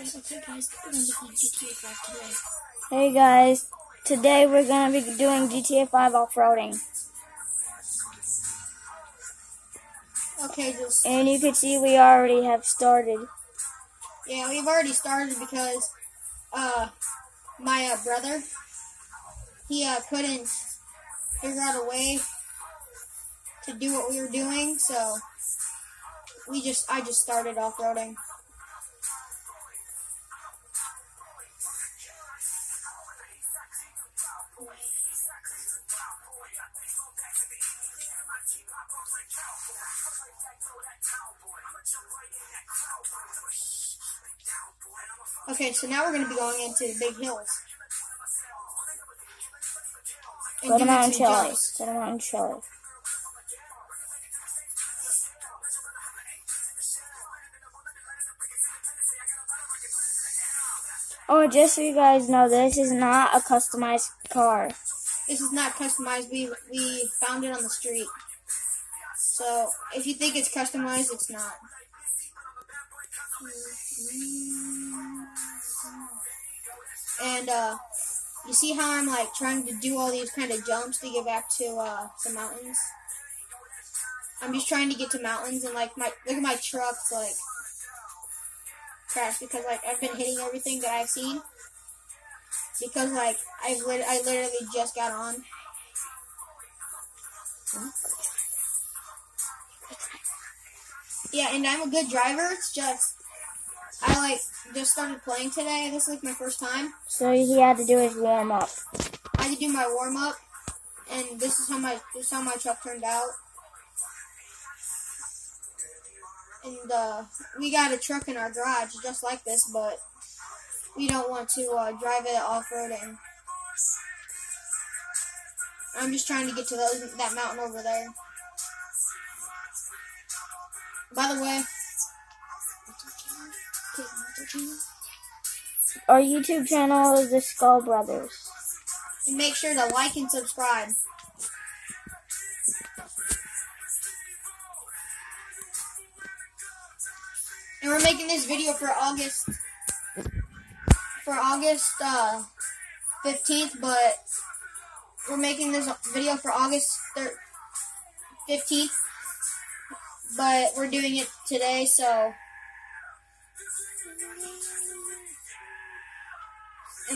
Okay, guys, we're gonna be playing GTA 5 today. Hey guys, today we're gonna be doing GTA 5 off-roading. Okay, just And you can see we already have started. yeah, we've already started because uh my uh, brother he uh couldn't figure out a way to do what we were doing, so we just I just started off Okay, so now we're gonna be going into the big hills. And Go to Mount jumps. Go to Mount. Oh, just so you guys know, this is not a customized car. This is not customized. We we found it on the street. So if you think it's customized, it's not. And uh, you see how I'm like trying to do all these kind of jumps to get back to uh, some mountains. I'm just trying to get to mountains and like my look at my truck's like crash because like I've been hitting everything that I've seen because like I've lit- I literally just got on. Yeah, and I'm a good driver. It's just I like just started playing today. This is like my first time. So he had to do his warm up. I had to do my warm up, and this is how my this is how my truck turned out. And uh, we got a truck in our garage just like this, but we don't want to uh, drive it off road. And I'm just trying to get to those, that mountain over there. By the way, Our YouTube channel is the Skull Brothers. and make sure to like and subscribe. And we're making this video for August for August uh, 15th, but we're making this video for August thir- 15th, but we're doing it today, so